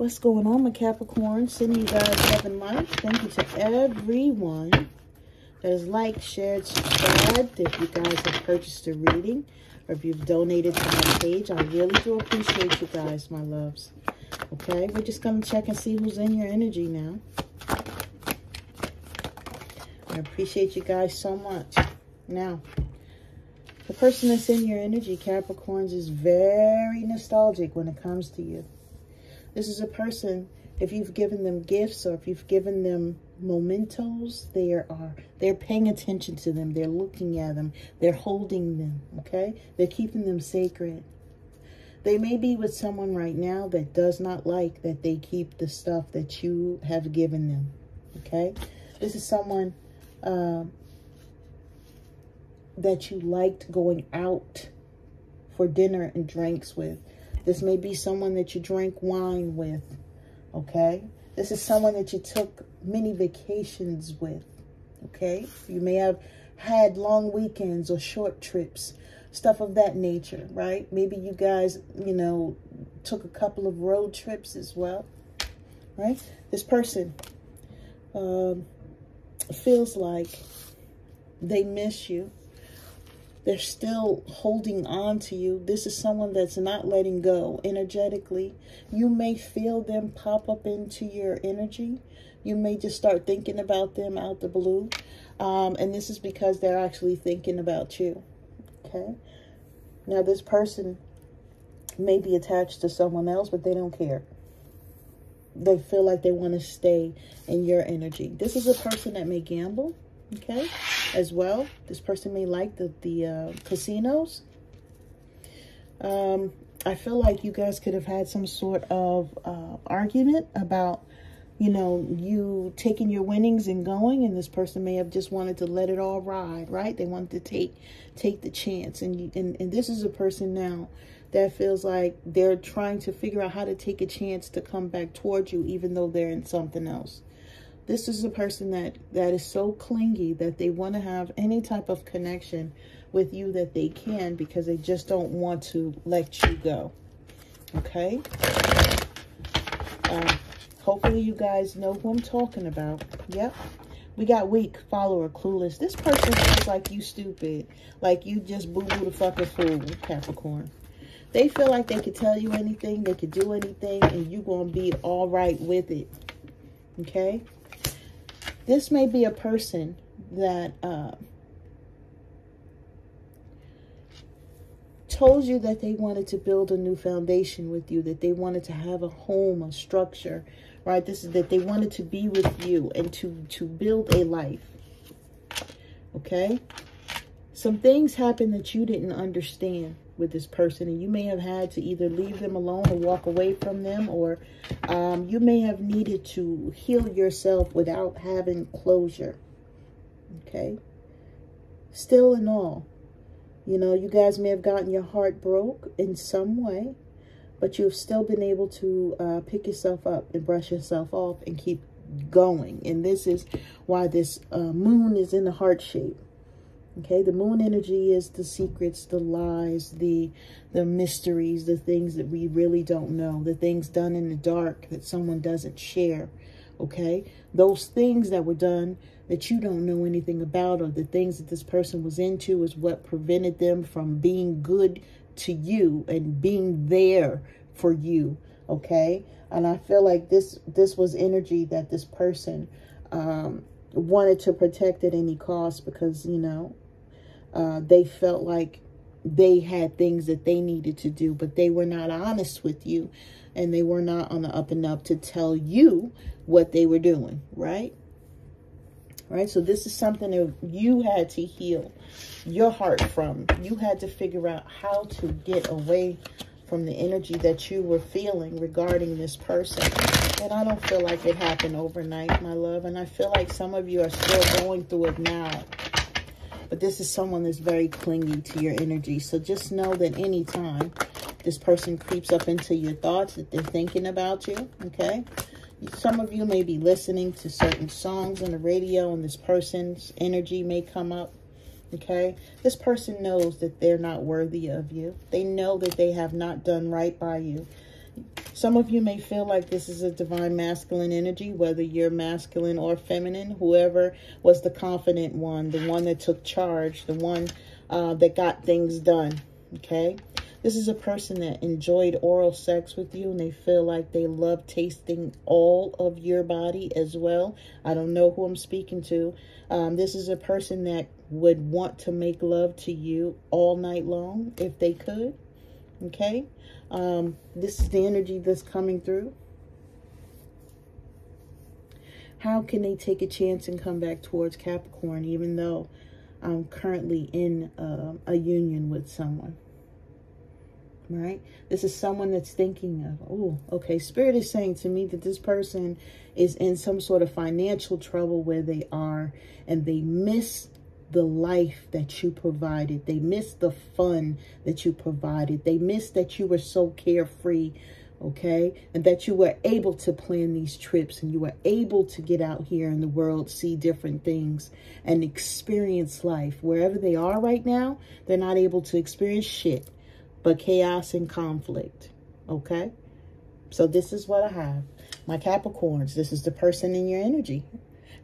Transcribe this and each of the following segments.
What's going on, my Capricorn? Sending you guys love and light. Thank you to everyone that has liked, shared, subscribed. If you guys have purchased a reading or if you've donated to my page, I really do appreciate you guys, my loves. Okay, we're just going to check and see who's in your energy now. I appreciate you guys so much. Now, the person that's in your energy, Capricorns, is very nostalgic when it comes to you. This is a person, if you've given them gifts or if you've given them mementos, they are they're paying attention to them. They're looking at them. They're holding them, okay? They're keeping them sacred. They may be with someone right now that does not like that they keep the stuff that you have given them, okay? This is someone uh, that you liked going out for dinner and drinks with. This may be someone that you drank wine with, okay? This is someone that you took many vacations with, okay? You may have had long weekends or short trips, stuff of that nature, right? Maybe you guys, you know, took a couple of road trips as well, right? This person um, feels like they miss you they're still holding on to you. This is someone that's not letting go energetically. You may feel them pop up into your energy. You may just start thinking about them out the blue. Um, and this is because they're actually thinking about you. Okay. Now, this person may be attached to someone else, but they don't care. They feel like they want to stay in your energy. This is a person that may gamble okay, as well. This person may like the, the uh, casinos. Um, I feel like you guys could have had some sort of uh, argument about, you know, you taking your winnings and going, and this person may have just wanted to let it all ride, right? They wanted to take take the chance, and you, and and this is a person now that feels like they're trying to figure out how to take a chance to come back towards you, even though they're in something else. This is a person that, that is so clingy that they want to have any type of connection with you that they can because they just don't want to let you go. Okay? Uh, hopefully you guys know who I'm talking about. Yep. We got weak, follower, clueless. This person feels like you stupid. Like you just boo-boo the fucking fool, Capricorn. They feel like they could tell you anything, they could do anything, and you're going to be all right with it. Okay? This may be a person that uh, told you that they wanted to build a new foundation with you, that they wanted to have a home, a structure, right? This is that they wanted to be with you and to, to build a life, okay? Some things happened that you didn't understand with this person and you may have had to either leave them alone or walk away from them or um, you may have needed to heal yourself without having closure. Okay? Still in all. You know you guys may have gotten your heart broke in some way but you've still been able to uh, pick yourself up and brush yourself off and keep going. And this is why this uh, moon is in the heart shape Okay, the moon energy is the secrets, the lies, the the mysteries, the things that we really don't know, the things done in the dark that someone doesn't share. Okay, those things that were done that you don't know anything about or the things that this person was into is what prevented them from being good to you and being there for you. Okay, and I feel like this this was energy that this person um, wanted to protect at any cost because, you know, uh, they felt like they had things that they needed to do, but they were not honest with you and they were not on the up and up to tell you what they were doing, right? Right? So this is something that you had to heal your heart from. You had to figure out how to get away from the energy that you were feeling regarding this person. And I don't feel like it happened overnight, my love. And I feel like some of you are still going through it now. But this is someone that's very clingy to your energy. So just know that anytime this person creeps up into your thoughts, that they're thinking about you, okay? Some of you may be listening to certain songs on the radio and this person's energy may come up, okay? This person knows that they're not worthy of you. They know that they have not done right by you. Some of you may feel like this is a divine masculine energy, whether you're masculine or feminine, whoever was the confident one, the one that took charge, the one uh, that got things done, okay? This is a person that enjoyed oral sex with you and they feel like they love tasting all of your body as well. I don't know who I'm speaking to. Um, this is a person that would want to make love to you all night long if they could. Okay? Um, this is the energy that's coming through. How can they take a chance and come back towards Capricorn even though I'm currently in uh, a union with someone? right? This is someone that's thinking of, oh, okay, Spirit is saying to me that this person is in some sort of financial trouble where they are and they miss the life that you provided. They miss the fun that you provided. They miss that you were so carefree, okay? And that you were able to plan these trips and you were able to get out here in the world, see different things and experience life. Wherever they are right now, they're not able to experience shit but chaos and conflict. Okay? So this is what I have. My Capricorns, this is the person in your energy.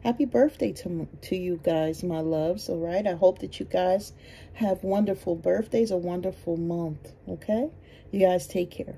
Happy birthday to, to you guys, my loves, all right? I hope that you guys have wonderful birthdays, a wonderful month, okay? You guys take care.